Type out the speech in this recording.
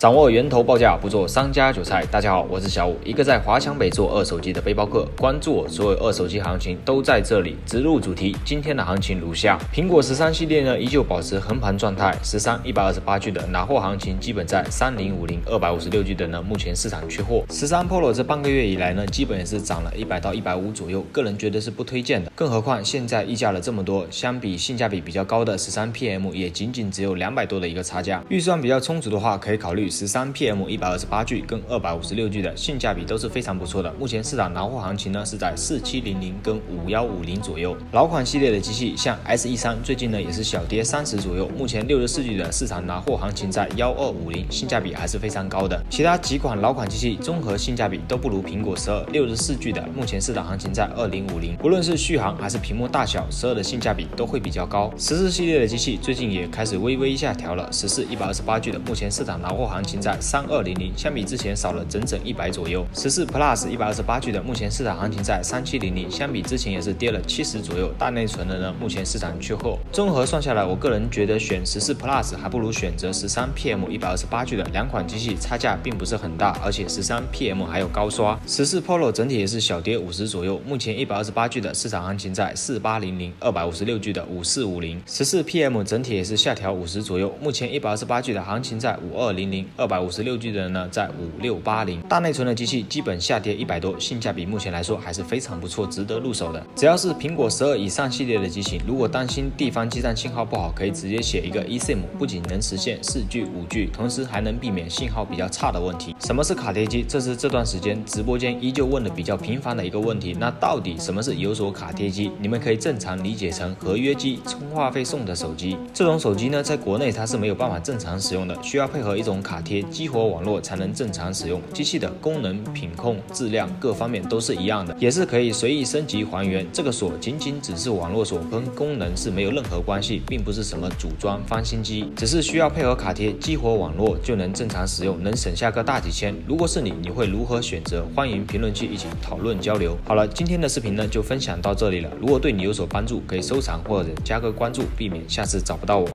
掌握源头报价，不做商家韭菜。大家好，我是小五，一个在华强北做二手机的背包客。关注我，所有二手机行情都在这里。直入主题，今天的行情如下：苹果十三系列呢，依旧保持横盘状态。十三一百二十八 G 的拿货行情，基本在三零五零二百五十六 G 的呢，目前市场缺货。十三 Pro 这半个月以来呢，基本也是涨了一百到一百五左右，个人觉得是不推荐的。更何况现在溢价了这么多，相比性价比比较高的十三 PM，也仅仅只有两百多的一个差价。预算比较充足的话，可以考虑十三 PM。一百二十八 G 跟二百五十六 G 的性价比都是非常不错的。目前市场拿货行情呢是在四七零零跟五幺五零左右。老款系列的机器，像 S E 三最近呢也是小跌三十左右。目前六十四 G 的市场拿货行情在幺二五零，性价比还是非常高的。其他几款老款机器综合性价比都不如苹果十二六十四 G 的，目前市场行情在二零五零。不论是续航还是屏幕大小，十二的性价比都会比较高。十四系列的机器最近也开始微微下调了。十四一百二十八 G 的，目前市场拿货行行情在三二。二零零相比之前少了整整一百左右。十四 Plus 一百二十八 G 的目前市场行情在三七零零，相比之前也是跌了七十左右。大内存的呢，目前市场缺货。综合算下来，我个人觉得选十四 Plus 还不如选择十三 PM 一百二十八 G 的。两款机器差价并不是很大，而且十三 PM 还有高刷。十四 Pro 整体也是小跌五十左右。目前一百二十八 G 的市场行情在四八零零，二百五十六 G 的五四五零。十四 PM 整体也是下调五十左右。目前一百二十八 G 的行情在五二零零，二百五十六 G。的呢，在五六八零大内存的机器基本下跌一百多，性价比目前来说还是非常不错，值得入手的。只要是苹果十二以上系列的机型，如果担心地方基站信号不好，可以直接写一个 eSIM，不仅能实现四 G、五 G，同时还能避免信号比较差的问题。什么是卡贴机？这是这段时间直播间依旧问的比较频繁的一个问题。那到底什么是有锁卡贴机？你们可以正常理解成合约机，充话费送的手机。这种手机呢，在国内它是没有办法正常使用的，需要配合一种卡贴激活网。络才能正常使用机器的功能、品控、质量各方面都是一样的，也是可以随意升级还原。这个锁仅仅只是网络锁，跟功能是没有任何关系，并不是什么组装翻新机，只是需要配合卡贴激活网络就能正常使用，能省下个大几千。如果是你，你会如何选择？欢迎评论区一起讨论交流。好了，今天的视频呢就分享到这里了。如果对你有所帮助，可以收藏或者加个关注，避免下次找不到我。